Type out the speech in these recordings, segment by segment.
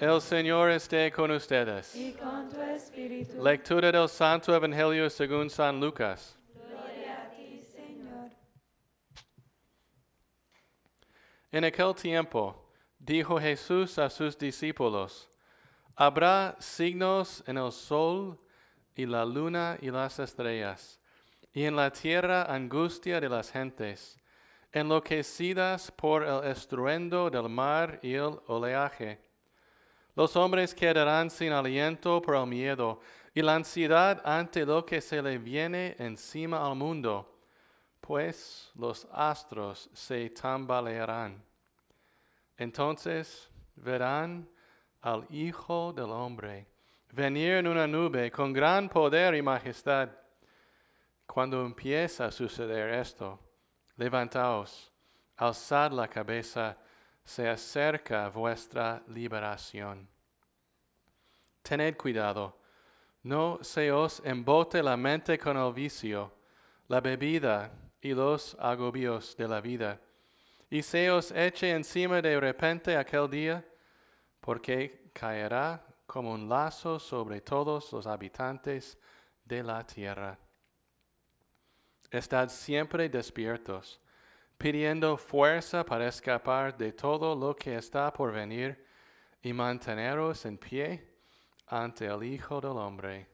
El Señor esté con ustedes. y con tu espíritu. Lectura del Santo Evangelio según San Lucas. Gloria a ti, Señor. En aquel tiempo dijo Jesús a sus discípulos, Habrá signos en el sol y la luna y las estrellas, y en la tierra angustia de las gentes, enloquecidas por el estruendo del mar y el oleaje. Los hombres quedarán sin aliento por el miedo y la ansiedad ante lo que se le viene encima al mundo, pues los astros se tambalearán. Entonces verán al Hijo del Hombre venir en una nube con gran poder y majestad. Cuando empieza a suceder esto, levantaos, alzad la cabeza, se acerca vuestra liberación. Tened cuidado, no se os embote la mente con el vicio, la bebida y los agobios de la vida, y se os eche encima de repente aquel día, porque caerá como un lazo sobre todos los habitantes de la tierra. Estad siempre despiertos, pidiendo fuerza para escapar de todo lo que está por venir y manteneros en pie ante el Hijo del Hombre.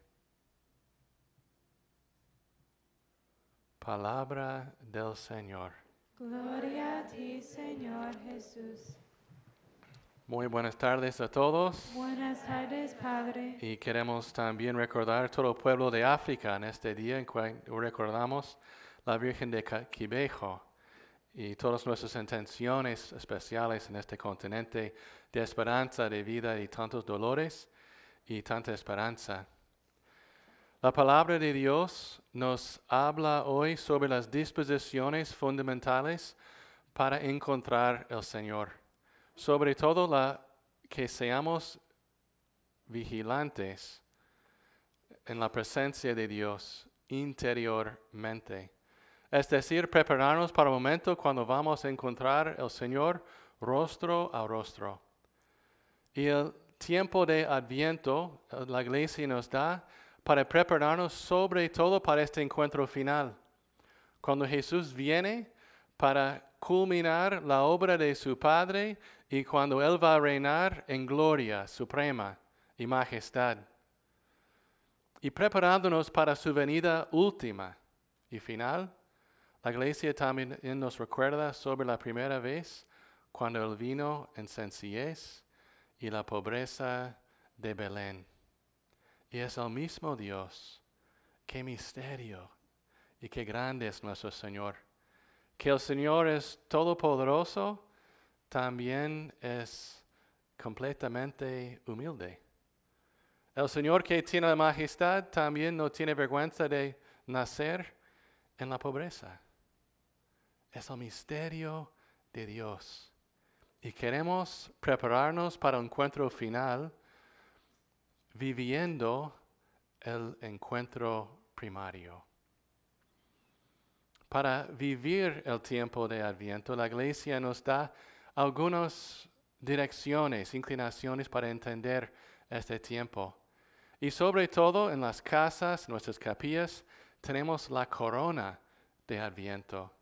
Palabra del Señor. Gloria a ti, Señor Jesús. Muy buenas tardes a todos. Buenas tardes, Padre. Y queremos también recordar todo el pueblo de África en este día en que recordamos la Virgen de Quibejo y todas nuestras intenciones especiales en este continente de esperanza, de vida y tantos dolores y tanta esperanza. La palabra de Dios nos habla hoy sobre las disposiciones fundamentales para encontrar el Señor. Sobre todo la que seamos vigilantes en la presencia de Dios interiormente. Es decir, prepararnos para el momento cuando vamos a encontrar el Señor rostro a rostro. Y el tiempo de adviento, eh, la iglesia nos da para prepararnos sobre todo para este encuentro final. Cuando Jesús viene para culminar la obra de su Padre y cuando Él va a reinar en gloria suprema y majestad. Y preparándonos para su venida última y final, la iglesia también nos recuerda sobre la primera vez cuando Él vino en sencillez y la pobreza de Belén. Y es el mismo Dios. Qué misterio y qué grande es nuestro Señor. Que el Señor es todopoderoso, también es completamente humilde. El Señor que tiene la majestad también no tiene vergüenza de nacer en la pobreza. Es el misterio de Dios. Y queremos prepararnos para un encuentro final viviendo el encuentro primario. Para vivir el tiempo de Adviento, la Iglesia nos da algunas direcciones, inclinaciones para entender este tiempo. Y sobre todo en las casas, nuestras capillas, tenemos la corona de Adviento.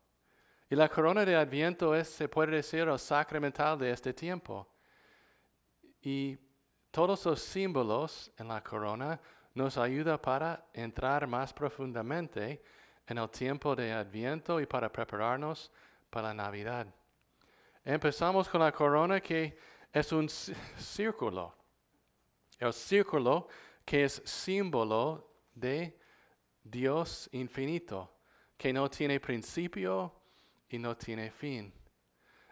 Y la corona de Adviento es, se puede decir, el sacramental de este tiempo. Y todos los símbolos en la corona nos ayudan para entrar más profundamente en el tiempo de Adviento y para prepararnos para la Navidad. Empezamos con la corona que es un cí- círculo. El círculo que es símbolo de Dios infinito, que no tiene principio y no tiene fin.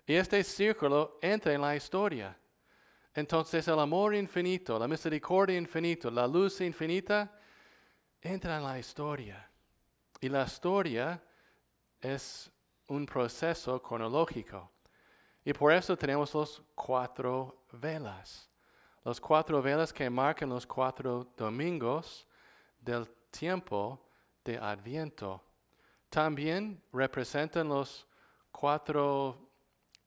Y este círculo entra en la historia. Entonces el amor infinito, la misericordia infinita, la luz infinita, entra en la historia. Y la historia es un proceso cronológico. Y por eso tenemos los cuatro velas. Los cuatro velas que marcan los cuatro domingos del tiempo de Adviento. También representan los cuatro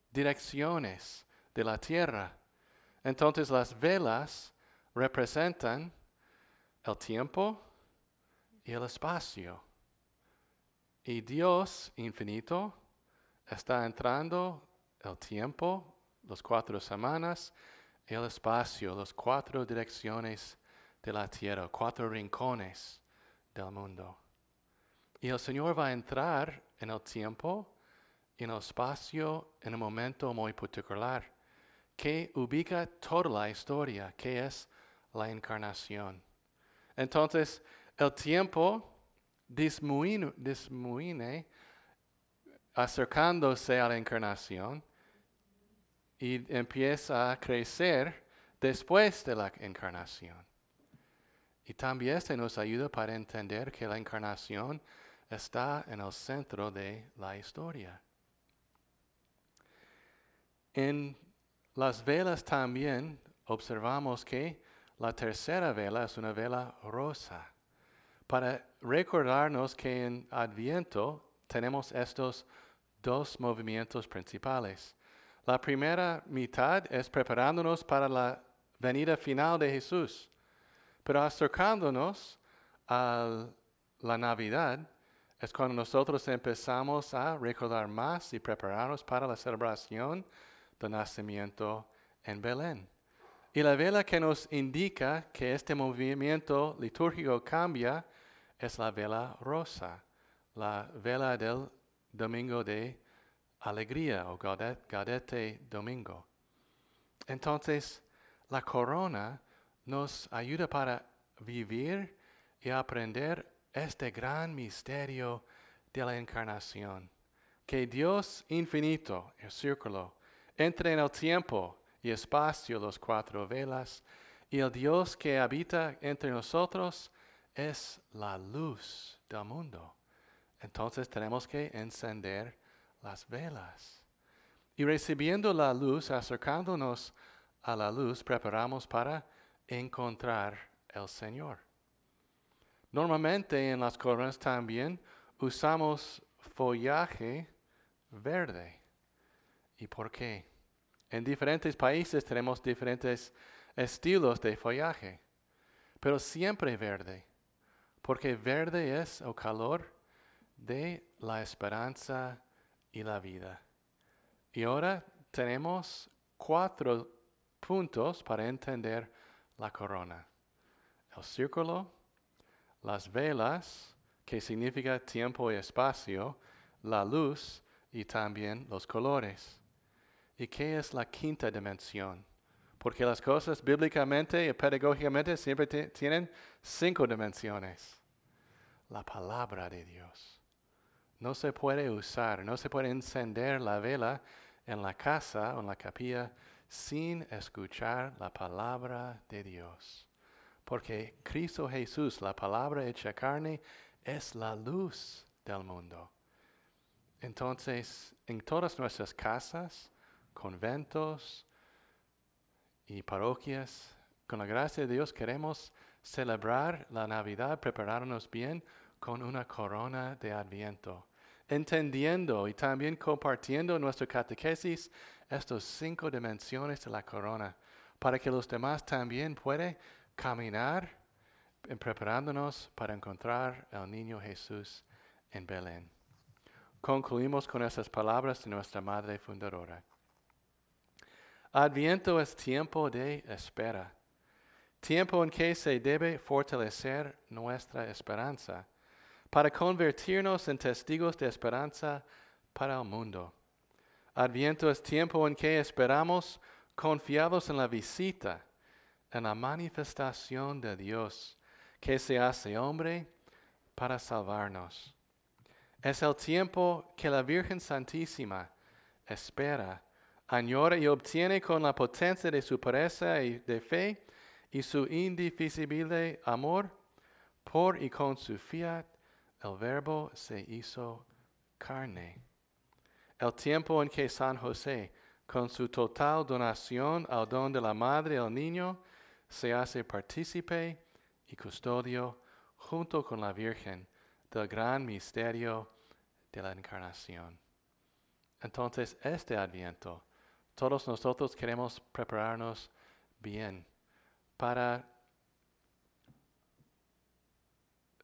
direcciones de la tierra. Entonces las velas representan el tiempo y el espacio. Y Dios infinito está entrando el tiempo, las cuatro semanas, y el espacio, las cuatro direcciones de la tierra, cuatro rincones del mundo. Y el Señor va a entrar en el tiempo, en el espacio, en un momento muy particular, que ubica toda la historia, que es la encarnación. Entonces, el tiempo disminuye, disminuye acercándose a la encarnación y empieza a crecer después de la encarnación. Y también esto nos ayuda para entender que la encarnación está en el centro de la historia. En las velas también observamos que la tercera vela es una vela rosa, para recordarnos que en Adviento tenemos estos dos movimientos principales. La primera mitad es preparándonos para la venida final de Jesús, pero acercándonos a la Navidad es cuando nosotros empezamos a recordar más y prepararnos para la celebración del nacimiento en Belén. Y la vela que nos indica que este movimiento litúrgico cambia es la vela rosa, la vela del domingo de alegría o gaudete domingo. Entonces, la corona nos ayuda para vivir y aprender este gran misterio de la encarnación, que Dios infinito, el círculo, entre en el tiempo y espacio los cuatro velas, y el Dios que habita entre nosotros es la luz del mundo. Entonces tenemos que encender las velas. Y recibiendo la luz, acercándonos a la luz, preparamos para encontrar el Señor. Normalmente en las coronas también usamos follaje verde. ¿Y por qué? En diferentes países tenemos diferentes estilos de follaje, pero siempre verde, porque verde es el calor de la esperanza y la vida. Y ahora tenemos cuatro puntos para entender la corona. El círculo, las velas, que significa tiempo y espacio, la luz y también los colores. ¿Y qué es la quinta dimensión? Porque las cosas bíblicamente y pedagógicamente siempre tienen cinco dimensiones. La palabra de Dios. No se puede usar, no se puede encender la vela en la casa o en la capilla sin escuchar la palabra de Dios. Porque Cristo Jesús, la palabra hecha carne, es la luz del mundo. Entonces, en todas nuestras casas, conventos y parroquias, con la gracia de Dios queremos celebrar la Navidad, prepararnos bien con una corona de adviento, entendiendo y también compartiendo nuestra catequesis estas cinco dimensiones de la corona, para que los demás también puedan caminar preparándonos para encontrar al niño Jesús en Belén. Concluimos con estas palabras de nuestra Madre Fundadora. Adviento es tiempo de espera, tiempo en que se debe fortalecer nuestra esperanza para convertirnos en testigos de esperanza para el mundo. Adviento es tiempo en que esperamos confiados en la visita, en la manifestación de Dios, que se hace hombre para salvarnos. Es el tiempo que la Virgen Santísima espera, añora y obtiene con la potencia de su pureza y de fe y su indivisible amor, por y con su fiat el verbo se hizo carne. El tiempo en que San José, con su total donación al don de la madre al niño, se hace partícipe y custodio junto con la Virgen del gran misterio de la encarnación. Entonces, este adviento, todos nosotros queremos prepararnos bien para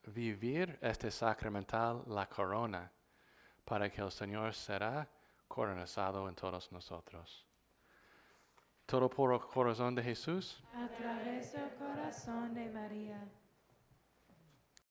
vivir este sacramental, la corona, para que el Señor será coronizado en todos nosotros. Todo por el corazón de Jesús. A través del corazón de María.